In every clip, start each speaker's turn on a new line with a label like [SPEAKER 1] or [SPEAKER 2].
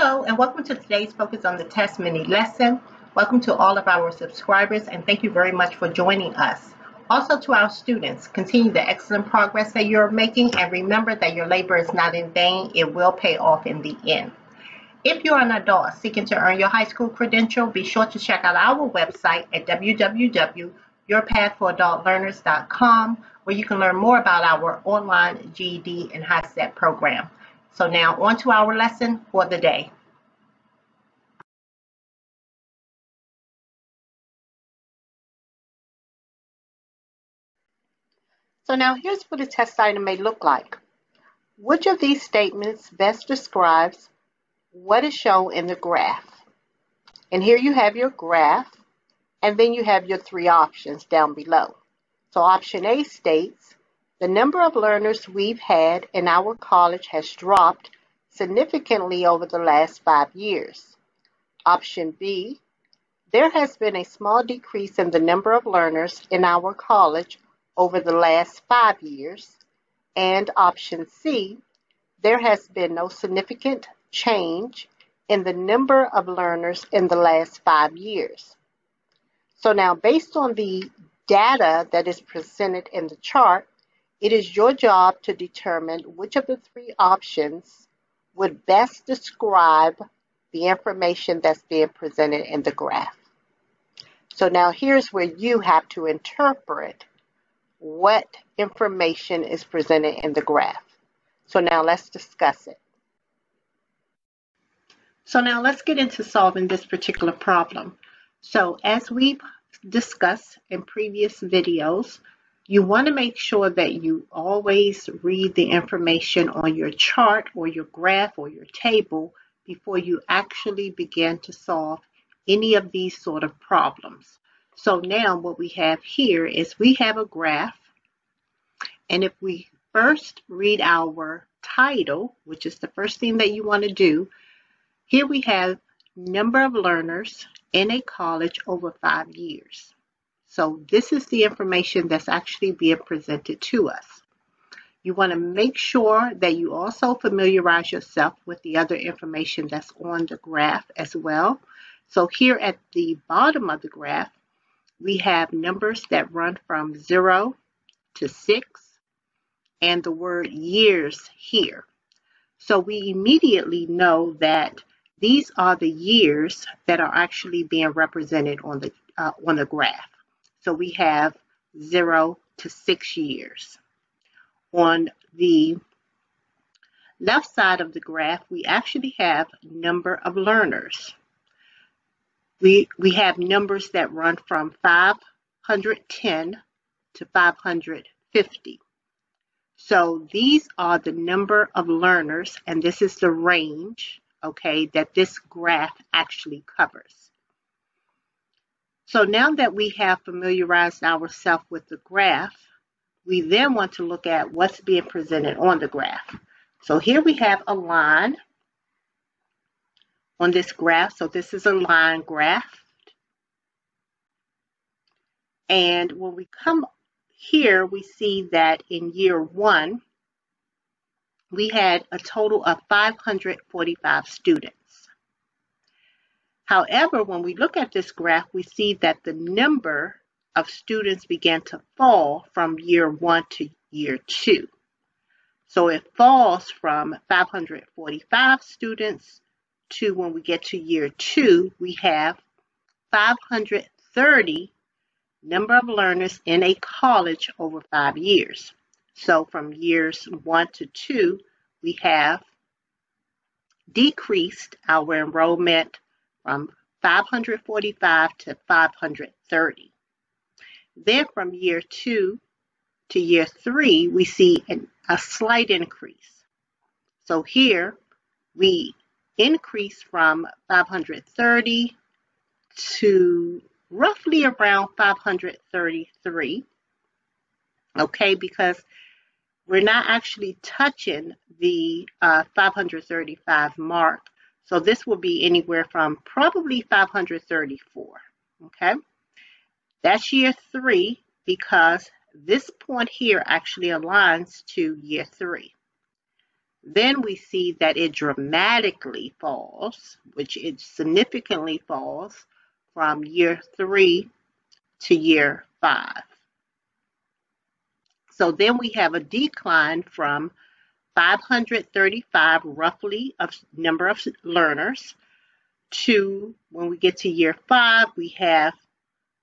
[SPEAKER 1] Hello, and welcome to today's Focus on the Test mini lesson. Welcome to all of our subscribers, and thank you very much for joining us. Also to our students, continue the excellent progress that you're making, and remember that your labor is not in vain. It will pay off in the end. If you're an adult seeking to earn your high school credential, be sure to check out our website at www.yourpathforadultlearners.com where you can learn more about our online GED and high HiSET program. So now on to our lesson for the day. So now here's what a test item may look like. Which of these statements best describes what is shown in the graph? And here you have your graph, and then you have your three options down below. So option A states, the number of learners we've had in our college has dropped significantly over the last five years. Option B, there has been a small decrease in the number of learners in our college over the last five years. And option C, there has been no significant change in the number of learners in the last five years. So now based on the data that is presented in the chart, it is your job to determine which of the three options would best describe the information that's being presented in the graph. So now here's where you have to interpret what information is presented in the graph. So now let's discuss it. So now let's get into solving this particular problem. So as we've discussed in previous videos, you want to make sure that you always read the information on your chart or your graph or your table before you actually begin to solve any of these sort of problems. So now what we have here is we have a graph and if we first read our title, which is the first thing that you want to do, here we have number of learners in a college over five years. So this is the information that's actually being presented to us. You want to make sure that you also familiarize yourself with the other information that's on the graph as well. So here at the bottom of the graph, we have numbers that run from 0 to 6 and the word years here. So we immediately know that these are the years that are actually being represented on the, uh, on the graph. So we have 0 to 6 years. On the left side of the graph, we actually have number of learners. We, we have numbers that run from 510 to 550. So these are the number of learners, and this is the range okay, that this graph actually covers. So now that we have familiarized ourselves with the graph, we then want to look at what's being presented on the graph. So here we have a line on this graph. So this is a line graph. And when we come here, we see that in year one, we had a total of 545 students. However, when we look at this graph, we see that the number of students began to fall from year one to year two. So it falls from 545 students to when we get to year two, we have 530 number of learners in a college over five years. So from years one to two, we have decreased our enrollment from 545 to 530. Then from year two to year three, we see an, a slight increase. So here we increase from 530 to roughly around 533. Okay, because we're not actually touching the uh, 535 mark. So this will be anywhere from probably 534. Okay. That's year three because this point here actually aligns to year three. Then we see that it dramatically falls, which it significantly falls from year three to year five. So then we have a decline from 535 roughly of number of learners to when we get to year five, we have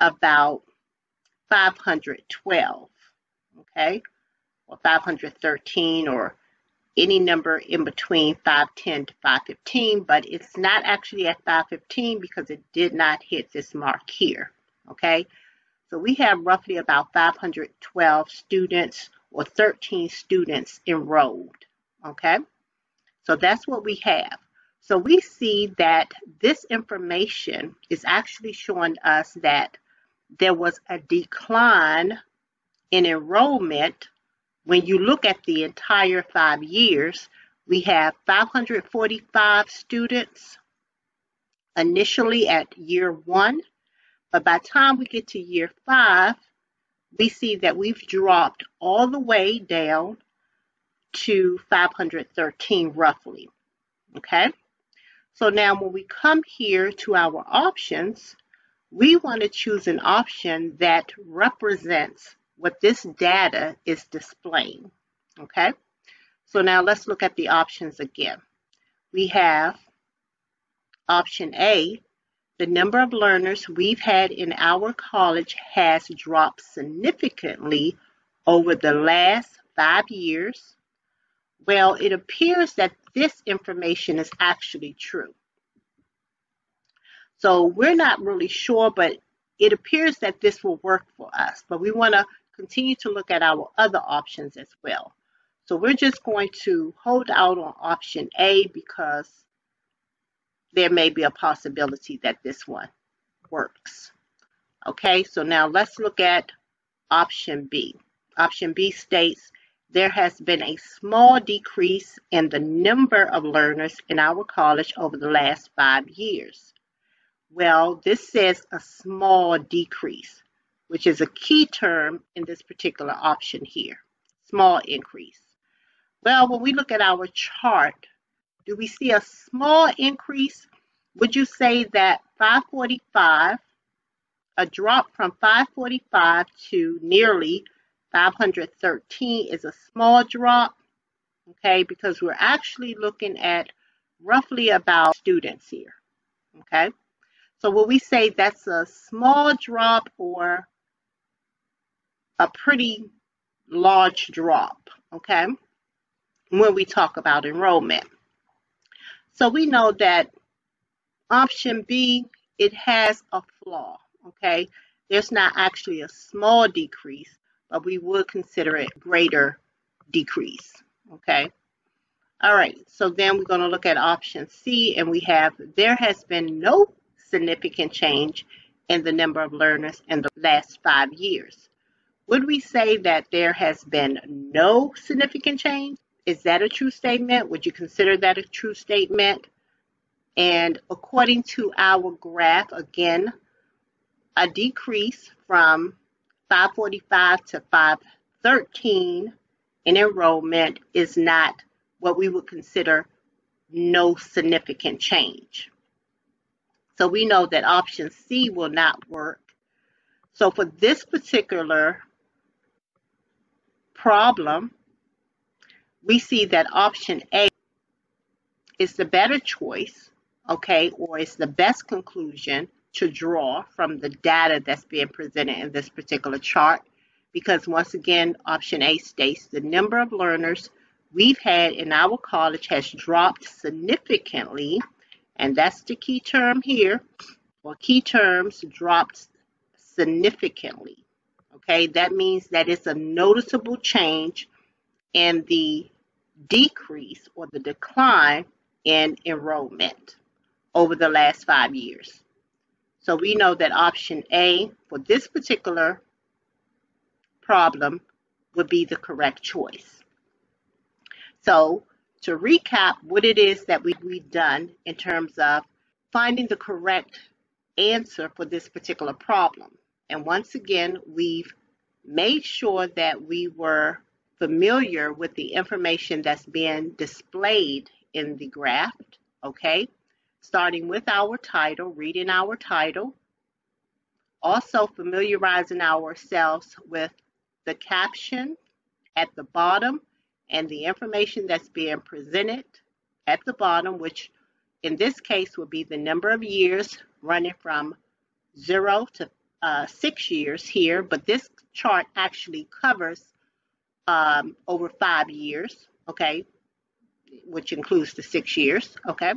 [SPEAKER 1] about 512, okay, or 513 or any number in between 510 to 515, but it's not actually at 515 because it did not hit this mark here, okay? So we have roughly about 512 students or 13 students enrolled, okay? So that's what we have. So we see that this information is actually showing us that there was a decline in enrollment when you look at the entire five years. We have 545 students initially at year one, but by the time we get to year five, we see that we've dropped all the way down to 513 roughly. Okay. So now when we come here to our options, we want to choose an option that represents what this data is displaying. Okay, so now let's look at the options again. We have option A, the number of learners we've had in our college has dropped significantly over the last five years. Well, it appears that this information is actually true. So we're not really sure, but it appears that this will work for us. But we want to continue to look at our other options as well. So we're just going to hold out on option A because there may be a possibility that this one works. Okay, so now let's look at option B. Option B states there has been a small decrease in the number of learners in our college over the last five years. Well, this says a small decrease, which is a key term in this particular option here, small increase. Well, when we look at our chart, do we see a small increase? Would you say that 545, a drop from 545 to nearly 513 is a small drop, okay, because we're actually looking at roughly about students here, okay? So will we say that's a small drop or a pretty large drop, okay, when we talk about enrollment. So we know that option B, it has a flaw, okay? There's not actually a small decrease, but we would consider it greater decrease, okay? All right, so then we're going to look at option C, and we have there has been no significant change in the number of learners in the last five years. Would we say that there has been no significant change? Is that a true statement? Would you consider that a true statement? And according to our graph, again, a decrease from 545 to 513 in enrollment is not what we would consider no significant change. So we know that option C will not work. So for this particular problem, we see that option A is the better choice, okay, or is the best conclusion to draw from the data that's being presented in this particular chart. Because once again, option A states the number of learners we've had in our college has dropped significantly and that's the key term here, or key terms dropped significantly. Okay, that means that it's a noticeable change in the decrease or the decline in enrollment over the last five years. So we know that option A for this particular problem would be the correct choice. So to recap what it is that we, we've done in terms of finding the correct answer for this particular problem. And once again, we've made sure that we were familiar with the information that's being displayed in the graph, okay? Starting with our title, reading our title. Also familiarizing ourselves with the caption at the bottom and the information that's being presented at the bottom, which in this case would be the number of years running from zero to uh, six years here, but this chart actually covers um, over five years, okay, which includes the six years, okay?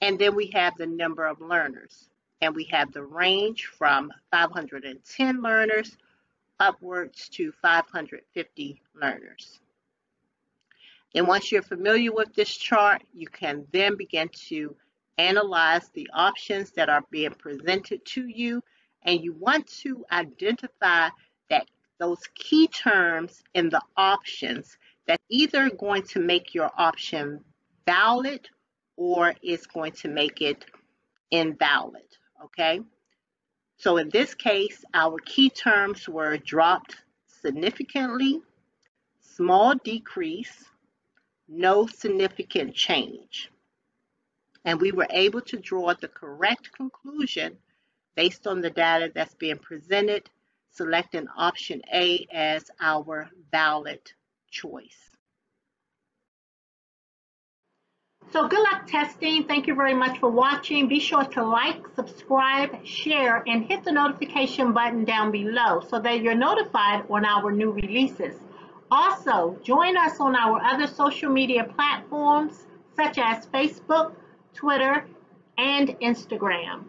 [SPEAKER 1] And then we have the number of learners, and we have the range from 510 learners upwards to 550 learners. And once you're familiar with this chart, you can then begin to analyze the options that are being presented to you. And you want to identify that those key terms in the options that either going to make your option valid or is going to make it invalid. Okay. So in this case, our key terms were dropped significantly, small decrease, no significant change. And we were able to draw the correct conclusion based on the data that's being presented, selecting option A as our valid choice. So good luck testing. Thank you very much for watching. Be sure to like, subscribe, share, and hit the notification button down below so that you're notified on our new releases. Also, join us on our other social media platforms such as Facebook, Twitter, and Instagram.